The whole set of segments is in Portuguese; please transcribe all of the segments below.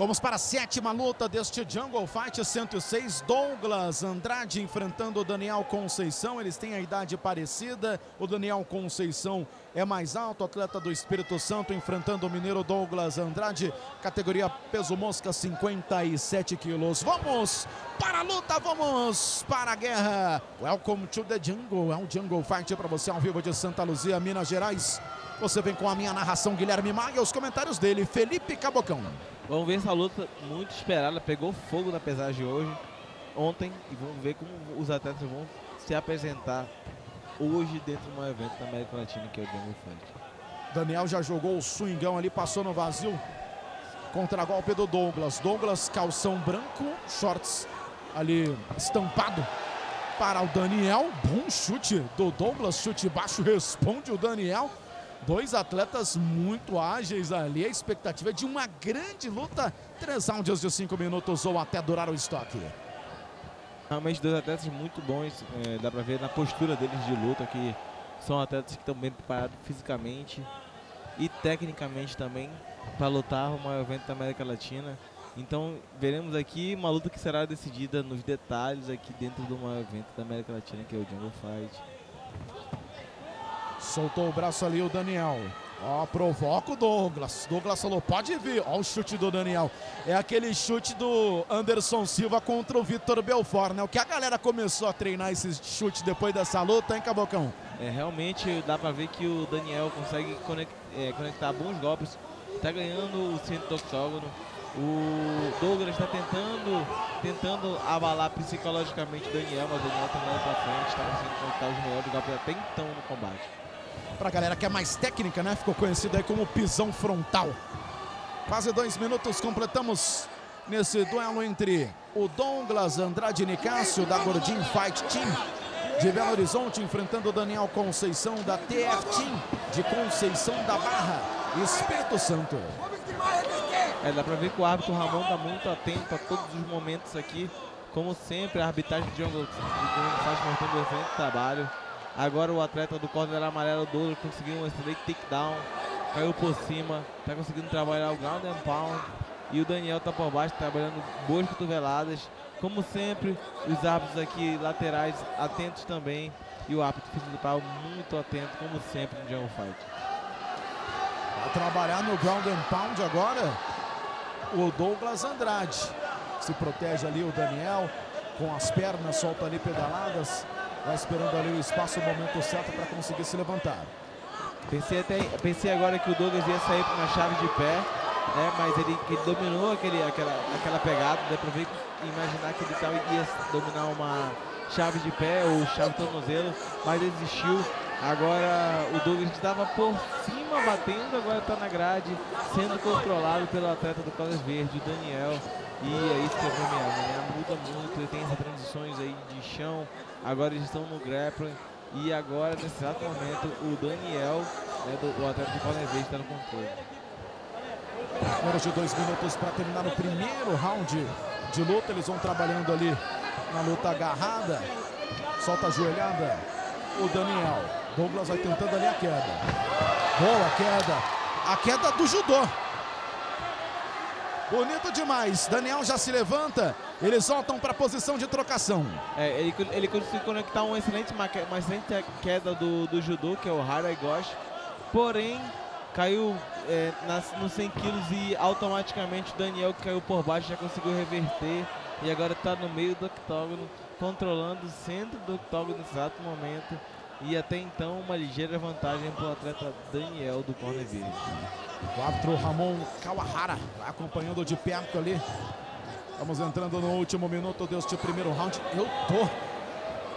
Vamos para a sétima luta deste Jungle Fight 106. Douglas Andrade enfrentando o Daniel Conceição. Eles têm a idade parecida. O Daniel Conceição é mais alto, atleta do Espírito Santo, enfrentando o mineiro Douglas Andrade, categoria peso mosca, 57 quilos. Vamos para a luta, vamos para a guerra. Welcome to the Jungle. É um Jungle Fight para você ao vivo de Santa Luzia, Minas Gerais. Você vem com a minha narração, Guilherme Maia, os comentários dele, Felipe Cabocão. Vamos ver essa luta muito esperada, pegou fogo na pesagem hoje, ontem, e vamos ver como os atletas vão se apresentar hoje dentro de um evento da América Latina, que é o Jungle Fight. Daniel já jogou o swingão ali, passou no vazio. Contra-golpe do Douglas. Douglas, calção branco, shorts ali estampado para o Daniel. Bom chute do Douglas, chute baixo, responde o Daniel. Dois atletas muito ágeis ali. A expectativa é de uma grande luta. Três rounds de cinco minutos ou até durar o estoque. Realmente dois atletas muito bons. É, dá pra ver na postura deles de luta que são atletas que estão bem preparados fisicamente e tecnicamente também para lutar o maior evento da América Latina. Então veremos aqui uma luta que será decidida nos detalhes aqui dentro do maior evento da América Latina, que é o Jungle Fight. Soltou o braço ali o Daniel. Ó, provoca o Douglas. Douglas falou, pode vir. Ó o chute do Daniel. É aquele chute do Anderson Silva contra o Vitor Belfort, né? O que a galera começou a treinar esse chute depois dessa luta, hein, Cabocão? É, realmente dá pra ver que o Daniel consegue conectar, é, conectar bons golpes. Tá ganhando o centro do octógono. O Douglas está tentando, tentando abalar psicologicamente o Daniel, mas o Daniel tá andando pra frente, está conseguindo conectar os melhores golpes até então no combate para a galera que é mais técnica, né? Ficou conhecido aí como pisão frontal. Quase dois minutos completamos nesse duelo entre o Douglas Andrade Nicásio da Gordin Fight Team de Belo Horizonte enfrentando o Daniel Conceição da TF Team de Conceição da Barra, Espírito Santo. É, dá pra ver que o árbitro Ramon tá muito atento a todos os momentos aqui. Como sempre, a arbitragem de Jungle faz mostrando o excelente trabalho. Agora o atleta do corner amarelo, Douglas, conseguiu um excelente takedown. Caiu por cima, está conseguindo trabalhar o ground and pound. E o Daniel está por baixo, trabalhando boas cotoveladas. Como sempre, os árbitros aqui laterais atentos também. E o árbitro principal muito atento, como sempre, no Jungle Fight. Vai trabalhar no ground and pound agora o Douglas Andrade. Se protege ali o Daniel com as pernas, solta ali pedaladas. Vai esperando ali o espaço, o momento certo para conseguir se levantar. Pensei, até, pensei agora que o Douglas ia sair uma chave de pé, né? mas ele, ele dominou aquele, aquela, aquela pegada. Dá para ver, imaginar que ele tava, ia dominar uma chave de pé ou chave tornozelo, mas desistiu. Agora o Douglas estava por cima batendo, agora está na grade, sendo controlado pelo atleta do Colors Verde, o Daniel. E é isso que é premiado? Muda muito, ele tem essas transições aí de chão, agora eles estão no grappling. E agora, nesse exato momento, o Daniel, né, do, do Verde, está no controle. Menos de dois minutos para terminar o primeiro round de luta. Eles vão trabalhando ali na luta agarrada. Solta a joelhada. O Daniel. Douglas vai tentando ali a queda. Boa queda. A queda do judô. Bonito demais. Daniel já se levanta. Eles voltam para a posição de trocação. É, ele, ele conseguiu conectar uma excelente, uma, uma excelente queda do, do judô, que é o Harai Gosh. Porém, caiu é, nas, nos 100 quilos e automaticamente o Daniel que caiu por baixo já conseguiu reverter. E agora está no meio do octógono, controlando o centro do octógono nesse exato momento. E até então uma ligeira vantagem para o atleta Daniel do corner verde. O árbitro Ramon Kawahara acompanhando de perto ali. Estamos entrando no último minuto deste primeiro round. Eu tô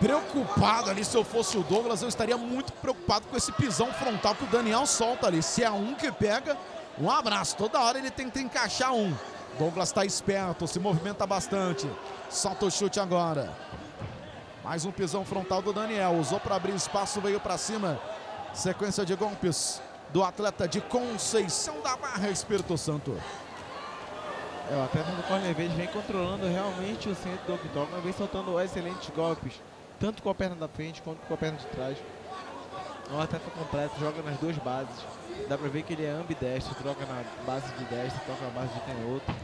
preocupado ali. Se eu fosse o Douglas, eu estaria muito preocupado com esse pisão frontal que o Daniel solta ali. Se é um que pega, um abraço. Toda hora ele tenta encaixar um. Douglas está esperto, se movimenta bastante. Solta o chute agora. Mais um pisão frontal do Daniel. Usou para abrir espaço, veio para cima. Sequência de golpes do atleta de Conceição da Barra, Espírito Santo. É, o atleta do corner verde vem controlando realmente o centro do octógono, vem soltando excelentes golpes, tanto com a perna da frente quanto com a perna de trás. É um atleta completo, joga nas duas bases. Dá pra ver que ele é ambidestro, troca na base de destro, troca na base de canhoto.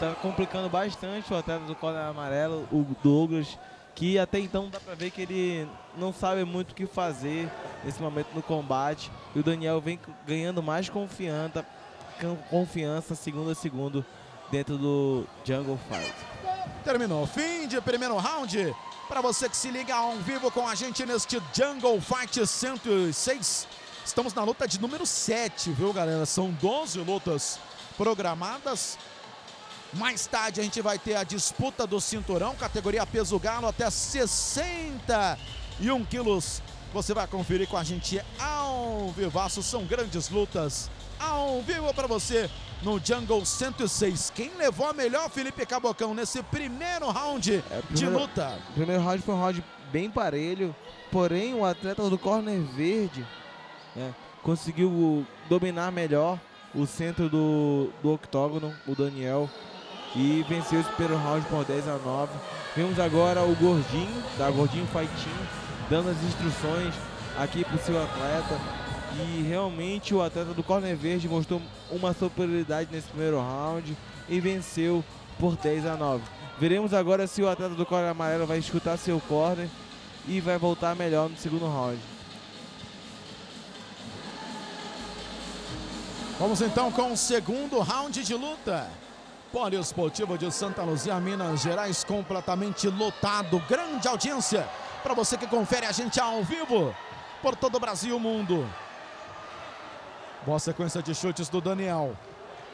tá complicando bastante o atleta do corner amarelo, o Douglas, que até então dá pra ver que ele não sabe muito o que fazer nesse momento no combate. E o Daniel vem ganhando mais confiança, confiança segundo a segundo dentro do Jungle Fight. Terminou. Fim de primeiro round. Para você que se liga ao vivo com a gente neste Jungle Fight 106. Estamos na luta de número 7, viu, galera? São 12 lutas programadas. Mais tarde a gente vai ter a disputa do cinturão, categoria peso galo até 61 quilos. Você vai conferir com a gente ao vivaço. São grandes lutas ao vivo para você no Jungle 106. Quem levou a melhor, Felipe Cabocão, nesse primeiro round é, primeiro, de luta? O primeiro round foi um round bem parelho, porém o atleta do corner verde né, conseguiu dominar melhor o centro do, do octógono, o Daniel, e venceu esse primeiro round por 10 a 9. Vemos agora o Gordinho, da Gordinho Fighting, dando as instruções aqui para o seu atleta. E realmente o atleta do corner verde mostrou uma superioridade nesse primeiro round e venceu por 10 a 9. Veremos agora se o atleta do corner amarelo vai escutar seu corner e vai voltar melhor no segundo round. Vamos então com o segundo round de luta. Poliesportivo de Santa Luzia, Minas Gerais, completamente lotado. Grande audiência para você que confere a gente ao vivo por todo o Brasil e o mundo. Boa sequência de chutes do Daniel.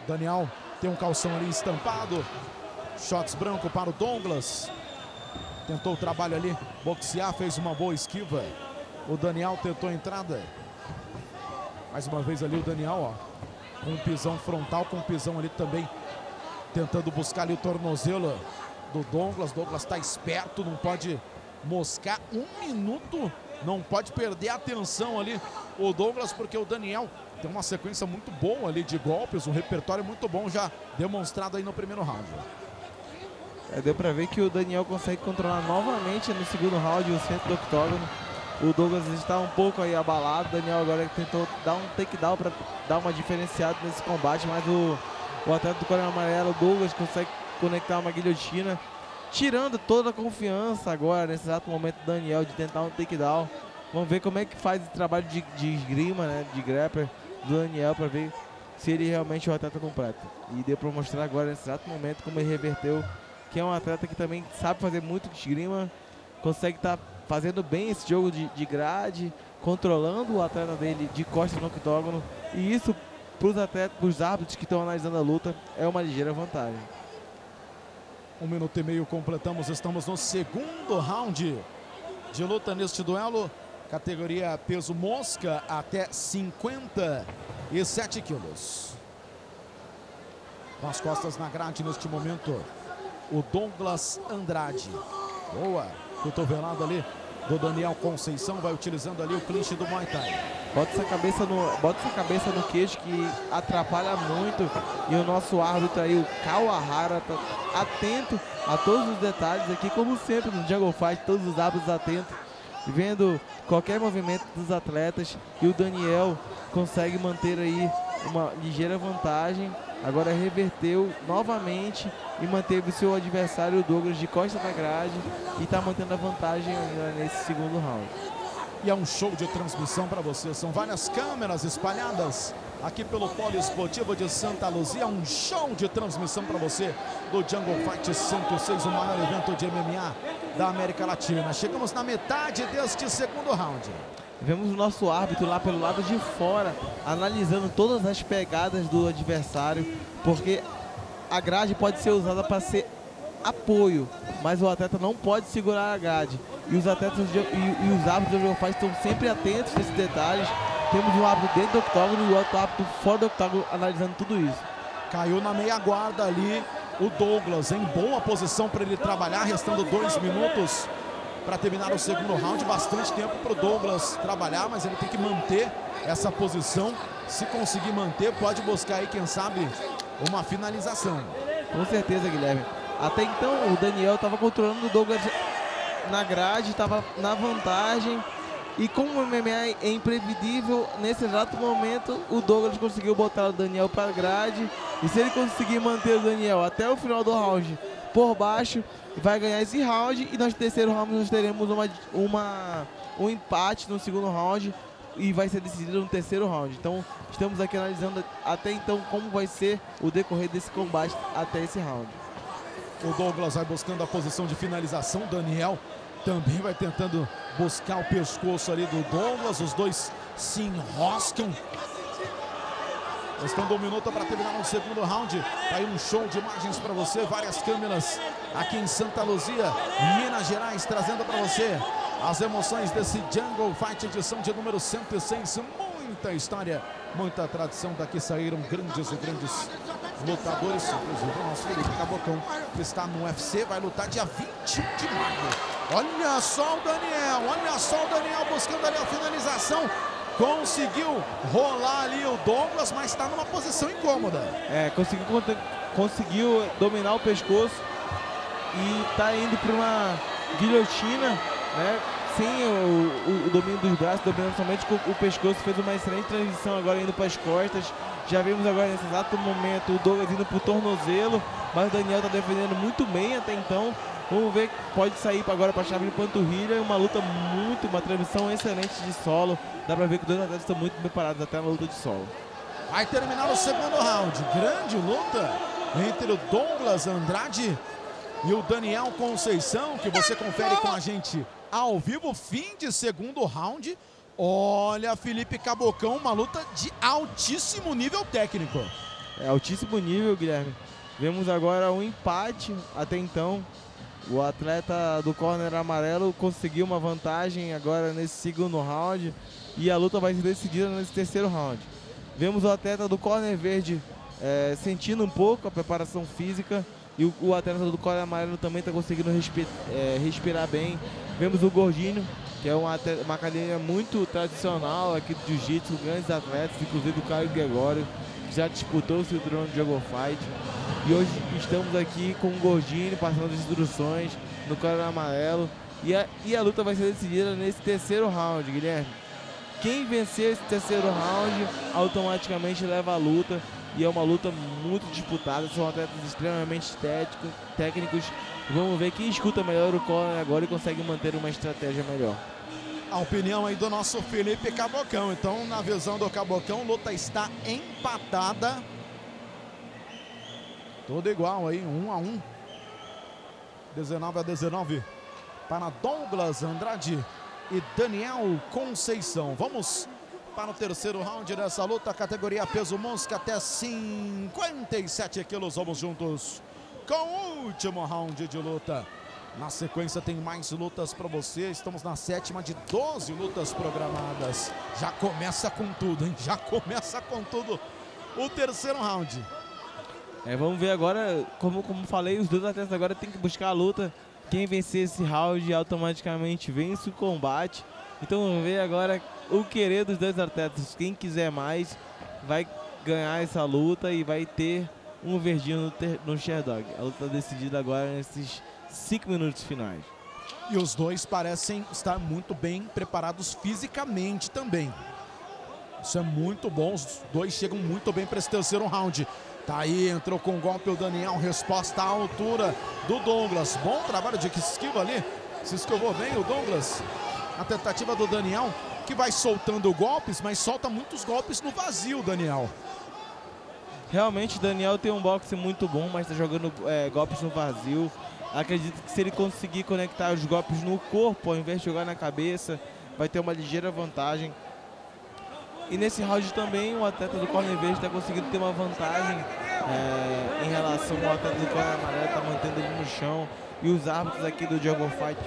Daniel tem um calção ali estampado. Shots branco para o Douglas. Tentou o trabalho ali, boxear, fez uma boa esquiva. O Daniel tentou a entrada. Mais uma vez ali o Daniel, ó com um pisão frontal, com um pisão ali também, tentando buscar ali o tornozelo do Douglas. Douglas está esperto, não pode moscar um minuto, não pode perder a atenção ali o Douglas, porque o Daniel tem uma sequência muito boa ali de golpes, um repertório muito bom já demonstrado aí no primeiro round. É, deu para ver que o Daniel consegue controlar novamente no segundo round o centro do octógono o Douglas está um pouco aí abalado. O Daniel agora tentou dar um takedown para dar uma diferenciada nesse combate, mas o, o atleta do Coreia Amarelo, o Douglas, consegue conectar uma guilhotina, tirando toda a confiança agora, nesse exato momento, do Daniel de tentar um takedown. Vamos ver como é que faz esse trabalho de, de esgrima, né, de grapper do Daniel para ver se ele realmente é um atleta completo. E deu para mostrar agora, nesse exato momento, como ele reverteu, que é um atleta que também sabe fazer muito esgrima, consegue estar tá fazendo bem esse jogo de, de grade, controlando o atleta dele de costas no octógono. E isso, para os árbitros que estão analisando a luta, é uma ligeira vantagem. Um minuto e meio completamos, estamos no segundo round de luta neste duelo. Categoria peso mosca até 57 quilos. Com as costas na grade neste momento, o Douglas Andrade. Boa, cotovelado ali do Daniel Conceição, vai utilizando ali o clinch do Muay Thai. Bota essa cabeça no, bota essa cabeça no queixo que atrapalha muito. E o nosso árbitro aí, o Kawahara, tá atento a todos os detalhes aqui, como sempre no Jungle Fight, todos os árbitros atentos, vendo qualquer movimento dos atletas. E o Daniel consegue manter aí uma ligeira vantagem. Agora reverteu novamente e manteve o seu adversário Douglas de costa na grade e está mantendo a vantagem nesse segundo round. E é um show de transmissão para você. São várias câmeras espalhadas aqui pelo Polo Esportivo de Santa Luzia. Um show de transmissão para você do Jungle Fight 106, o maior evento de MMA da América Latina. Chegamos na metade deste segundo round. Vemos o nosso árbitro lá pelo lado de fora, analisando todas as pegadas do adversário, porque a grade pode ser usada para ser apoio, mas o atleta não pode segurar a grade. E os atletas de, e, e, os árbitros do jogo estão sempre atentos nesses detalhes. Temos um árbitro dentro do octógono e o outro árbitro fora do octógono analisando tudo isso. Caiu na meia guarda ali o Douglas, em boa posição para ele trabalhar, restando dois minutos para terminar o segundo round. Bastante tempo para o Douglas trabalhar, mas ele tem que manter essa posição. Se conseguir manter, pode buscar aí, quem sabe, uma finalização. Com certeza, Guilherme. Até então, o Daniel estava controlando o Douglas na grade, estava na vantagem. E como o MMA é imprevisível, nesse exato momento, o Douglas conseguiu botar o Daniel para a grade E se ele conseguir manter o Daniel até o final do round por baixo, vai ganhar esse round. E no terceiro round nós teremos uma, uma, um empate no segundo round e vai ser decidido no terceiro round. Então estamos aqui analisando até então como vai ser o decorrer desse combate até esse round. O Douglas vai buscando a posição de finalização, Daniel também vai tentando buscar o pescoço ali do Douglas. Os dois se enroscam. Restando um minuto para terminar o segundo round. Tá aí um show de imagens para você, várias câmeras aqui em Santa Luzia, Minas Gerais, trazendo para você as emoções desse Jungle Fight edição de número 106. Muita história, muita tradição. Daqui saíram grandes e grandes lutadores. Inclusive o nosso Felipe Cabocão, que está no UFC, vai lutar dia 21 de maio. Olha só o Daniel, olha só o Daniel buscando ali a finalização. Conseguiu rolar ali o Douglas, mas está numa posição incômoda. É, conseguiu, conseguiu dominar o pescoço e está indo para uma guilhotina, né? Sem o, o, o, domínio dos braços, dominando somente com o pescoço, fez uma excelente transição agora indo para as costas. Já vimos agora nesse exato momento o Douglas indo para o tornozelo, mas o Daniel está defendendo muito bem até então. Vamos ver, pode sair agora para a chave de panturrilha. Uma luta muito, uma transmissão excelente de solo. Dá para ver que os dois atletas estão muito preparados até na luta de solo. Vai terminar o segundo round. Grande luta entre o Douglas Andrade e o Daniel Conceição, que você confere com a gente ao vivo. Fim de segundo round. Olha, Felipe Cabocão, uma luta de altíssimo nível técnico. É altíssimo nível, Guilherme. Vemos agora um empate até então o atleta do corner amarelo conseguiu uma vantagem agora nesse segundo round e a luta vai ser decidida nesse terceiro round. Vemos o atleta do corner verde é, sentindo um pouco a preparação física e o, o atleta do corner amarelo também está conseguindo é, respirar bem. Vemos o Gordinho, que é uma, uma academia muito tradicional aqui do Jiu-Jitsu, grandes atletas, inclusive o Caio Gregório, que já disputou o cinturão de Jungle Fight. E hoje estamos aqui com o Gordini passando as instruções no cara amarelo. E a, e a luta vai ser decidida nesse terceiro round, Guilherme. Quem vencer esse terceiro round automaticamente leva a luta. E é uma luta muito disputada. São atletas extremamente estéticos, técnicos. Vamos ver quem escuta melhor o corner agora e consegue manter uma estratégia melhor. A opinião aí do nosso Felipe Cabocão. Então, na visão do Cabocão, luta está empatada tudo igual aí, um a um. 19 a 19 para Douglas Andrade e Daniel Conceição. Vamos para o terceiro round dessa luta, categoria peso mosca até 57 quilos. Vamos juntos com o último round de luta. Na sequência tem mais lutas para você. Estamos na sétima de 12 lutas programadas. Já começa com tudo, hein? Já começa com tudo o terceiro round. É, vamos ver agora, como, como falei, os dois atletas agora tem que buscar a luta. Quem vencer esse round automaticamente vence o combate. Então vamos ver agora o querer dos dois atletas. Quem quiser mais vai ganhar essa luta e vai ter um verdinho no, no Sherdog. A luta decidida agora nesses cinco minutos finais. E os dois parecem estar muito bem preparados fisicamente também. Isso é muito bom. Os dois chegam muito bem para esse terceiro round. Tá aí, entrou com o golpe o Daniel, resposta à altura do Douglas. Bom trabalho de esquiva ali, se esquivou bem o Douglas. A tentativa do Daniel, que vai soltando golpes, mas solta muitos golpes no vazio, Daniel. Realmente, Daniel tem um boxe muito bom, mas está jogando é, golpes no vazio. Acredito que se ele conseguir conectar os golpes no corpo, ao invés de jogar na cabeça, vai ter uma ligeira vantagem. E nesse round também o atleta do corner verde está conseguindo ter uma vantagem é, em relação ao atleta do corner amarelo, está mantendo ele no chão. E os árbitros aqui do Jungle Fight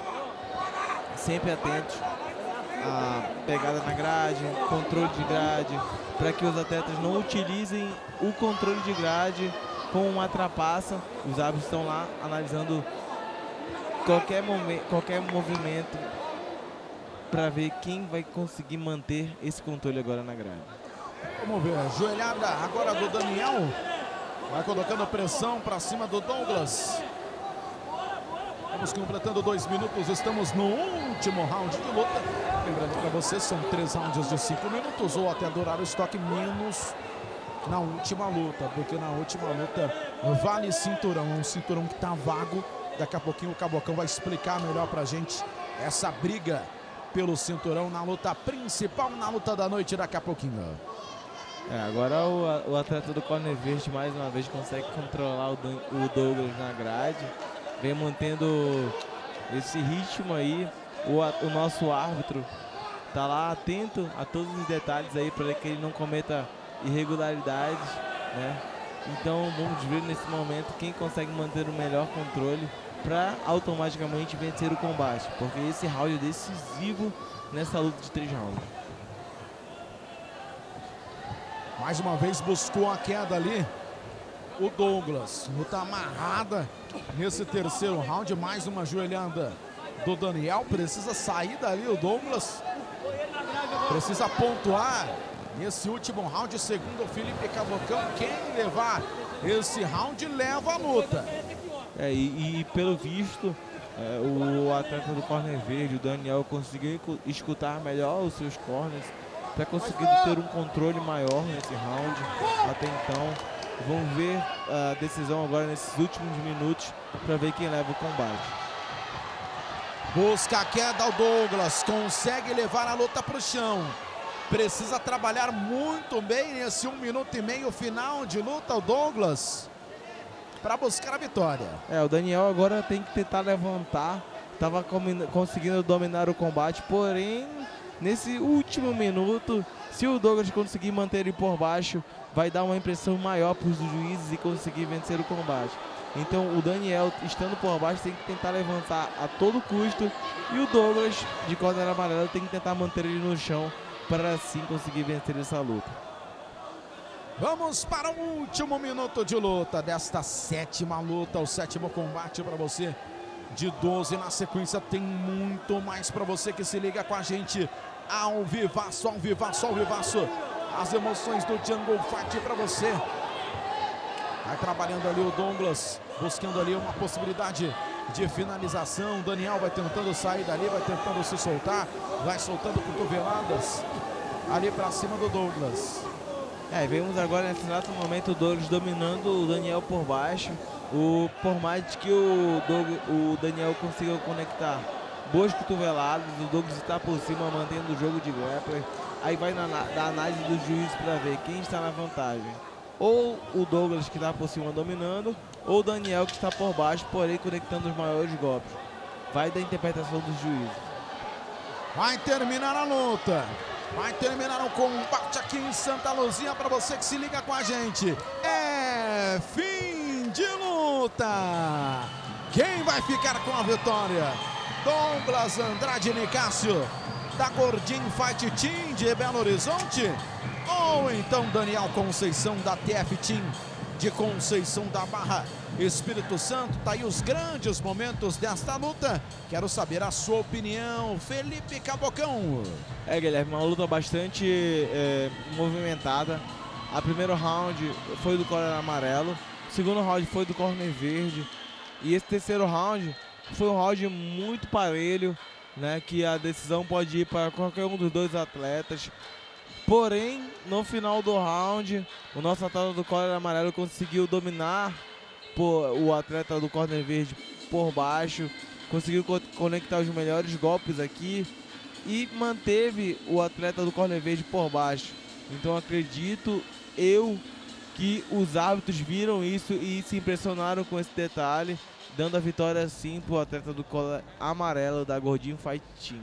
sempre atentos à pegada na grade, controle de grade, para que os atletas não utilizem o controle de grade com uma trapaça. Os árbitros estão lá analisando qualquer, momento, qualquer movimento para ver quem vai conseguir manter esse controle agora na grade. Vamos ver, joelhada agora do Daniel. Vai colocando pressão para cima do Douglas. Vamos completando dois minutos, estamos no último round de luta. Lembrando para você, são três rounds de cinco minutos ou até durar o estoque menos na última luta, porque na última luta vale cinturão, um cinturão que tá vago. Daqui a pouquinho o Cabocão vai explicar melhor pra gente essa briga pelo cinturão na luta principal, na luta da noite daqui a pouquinho. É, agora o, o, atleta do Corner Verde mais uma vez consegue controlar o, o Douglas na grade, vem mantendo esse ritmo aí. O, o nosso árbitro tá lá atento a todos os detalhes aí para que ele não cometa irregularidades, né? Então vamos ver nesse momento quem consegue manter o melhor controle para automaticamente vencer o combate, porque esse round é decisivo nessa luta de três rounds. Mais uma vez buscou a queda ali o Douglas. Luta amarrada nesse terceiro round, mais uma joelhada do Daniel. Precisa sair dali o Douglas. Precisa pontuar nesse último round, segundo o Felipe Cabocão. Quem levar esse round leva a luta. É, e, e pelo visto, é, o atleta do corner verde, o Daniel, conseguiu escutar melhor os seus corners para conseguir ter um controle maior nesse round até então. Vamos ver a decisão agora nesses últimos minutos para ver quem leva o combate. Busca a queda o Douglas, consegue levar a luta para o chão. Precisa trabalhar muito bem nesse um minuto e meio final de luta o Douglas para buscar a vitória. É, o Daniel agora tem que tentar levantar. Estava conseguindo dominar o combate, porém, nesse último minuto, se o Douglas conseguir manter ele por baixo, vai dar uma impressão maior para os juízes e conseguir vencer o combate. Então o Daniel, estando por baixo, tem que tentar levantar a todo custo. E o Douglas, de corda amarela, tem que tentar manter ele no chão para assim conseguir vencer essa luta. Vamos para o último minuto de luta desta sétima luta, o sétimo combate para você de 12. Na sequência tem muito mais para você que se liga com a gente ao vivaço, ao vivaço, ao vivaço. As emoções do Jungle Fight para você. Vai trabalhando ali o Douglas, buscando ali uma possibilidade de finalização. Daniel vai tentando sair dali, vai tentando se soltar, vai soltando cotoveladas ali para cima do Douglas. É, vemos agora nesse exato momento o Douglas dominando o Daniel por baixo. O, por mais que o, o Daniel consiga conectar boas cotoveladas, o Douglas está por cima mantendo o jogo de grappler. Aí vai na, da análise do juiz para ver quem está na vantagem. Ou o Douglas que está por cima dominando, ou o Daniel que está por baixo, porém conectando os maiores golpes. Vai da interpretação do juiz. Vai terminar a luta. Vai terminar o combate aqui em Santa Luzia para você que se liga com a gente. É fim de luta. Quem vai ficar com a vitória? Douglas Andrade Nicásio, da Gordinho Fight Team de Belo Horizonte? Ou então Daniel Conceição, da TF Team de Conceição da Barra? Espírito Santo, tá aí os grandes momentos desta luta. Quero saber a sua opinião, Felipe Cabocão. É, Guilherme, uma luta bastante é, movimentada. A primeiro round foi do corner amarelo, o segundo round foi do corner verde. E esse terceiro round foi um round muito parelho, né? Que a decisão pode ir para qualquer um dos dois atletas. Porém, no final do round, o nosso atleta do corner amarelo conseguiu dominar por, o atleta do corner verde por baixo, conseguiu co conectar os melhores golpes aqui e manteve o atleta do corner verde por baixo. Então acredito eu que os árbitros viram isso e se impressionaram com esse detalhe, dando a vitória sim para o atleta do cola amarelo da Gordinho Fight Team.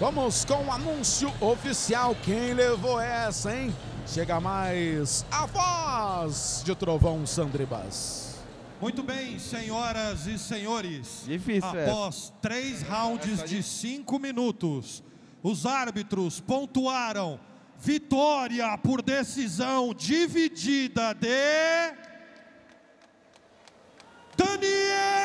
Vamos com o anúncio oficial. Quem levou essa, hein? Chega mais a voz de Trovão Sandribas. Muito bem, senhoras e senhores. Difícil, Após é. três rounds de cinco minutos, os árbitros pontuaram vitória por decisão dividida de Daniel!